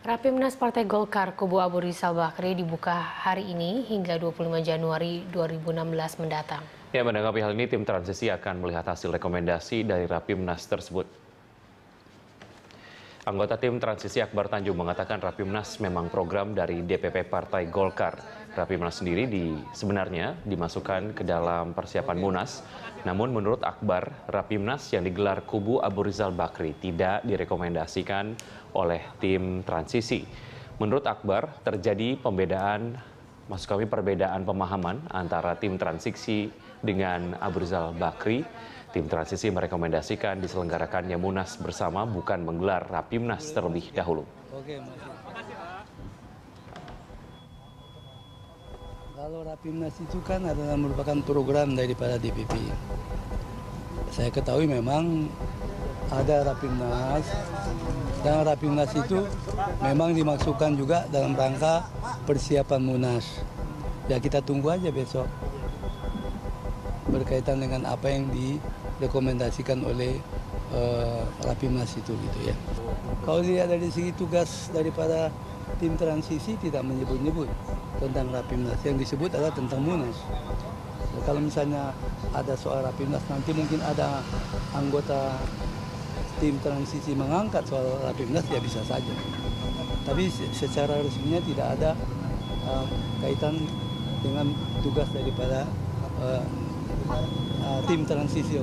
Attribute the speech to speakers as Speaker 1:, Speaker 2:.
Speaker 1: Rapimnas Partai Golkar Kubu Abu Rizal Bakri dibuka hari ini hingga 25 Januari 2016 mendatang.
Speaker 2: Ya, menanggapi hal ini, tim transisi akan melihat hasil rekomendasi dari Rapimnas tersebut. Anggota tim transisi Akbar Tanjung mengatakan Rapimnas memang program dari DPP Partai Golkar. Rapimnas sendiri di, sebenarnya dimasukkan ke dalam persiapan Munas. Namun menurut Akbar, Rapimnas yang digelar kubu Abu Rizal Bakri tidak direkomendasikan oleh tim transisi. Menurut Akbar, terjadi pembedaan, maksud kami perbedaan pemahaman antara tim transisi dengan Abu Rizal Bakri. Tim transisi merekomendasikan diselenggarakannya Munas bersama bukan menggelar Rapimnas terlebih dahulu. Oke,
Speaker 3: Kalau Rapimnas itu kan adalah merupakan program daripada DPP. Saya ketahui memang ada Rapimnas dan Rapimnas itu memang dimaksudkan juga dalam rangka persiapan Munas. Ya kita tunggu aja besok berkaitan dengan apa yang direkomendasikan oleh uh, Rapimnas itu gitu ya. Kalau dilihat dari segi tugas daripada tim transisi tidak menyebut-nyebut tentang Rapimnas. Yang disebut adalah tentang Munas. Kalau misalnya ada soal Rapimnas nanti mungkin ada anggota tim transisi mengangkat soal Rapimnas ya bisa saja. Tapi secara resminya tidak ada uh, kaitan dengan tugas daripada uh, uh, tim transisi.